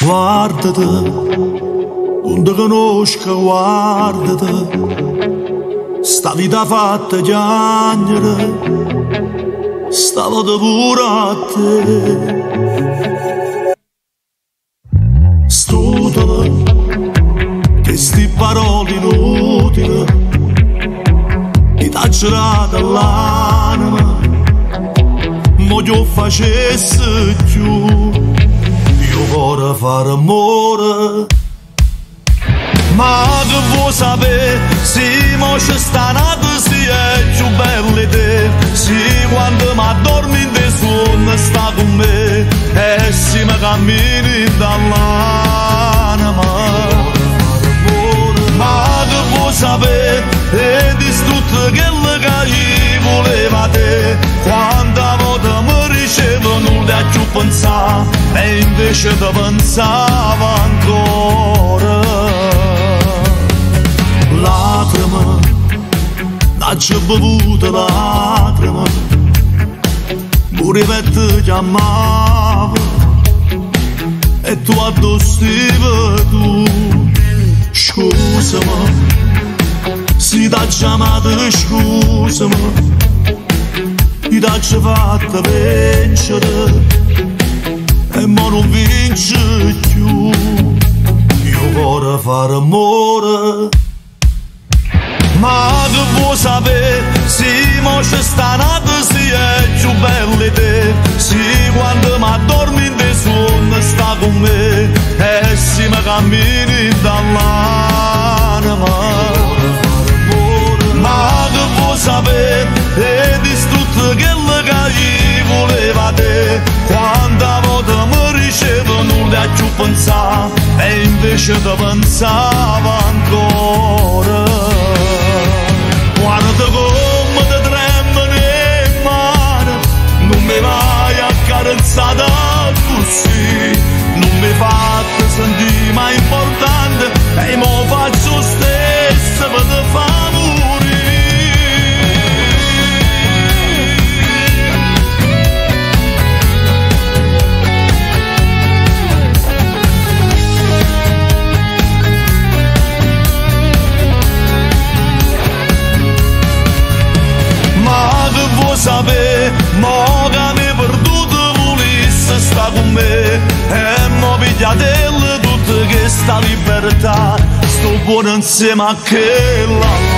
Guardate, non ti conosco, guardate, sta vita fatta piangere, stavo pure a te. Strutala, che sti paroli non ti taccerà dall'anima, mo io facesse più io vorrei fare amore ma che vuoi sapere se mo ci sta nata si è più bella te se quando mi addormi in sonno sta con me e se mi cammini dall'anima ma che vuoi sapere e distrutto che le nulla più pensare e invece ti pensavo ancora lacrime c'è bevuta lacrime pure per te chiamavo e tu addossiva tu scusami si t'ha chiamato scusami ti t'ha fatta vincere e mo non vince più io vorrei fare amore ma che vuoi sapere se mo c'è sta nata si è più bella te se quando mi addormi in te sonno sta con me e se mi cammini dall'anima non sa e invece avanzava ancora. Pigliatelle tutte che sta libertà, sto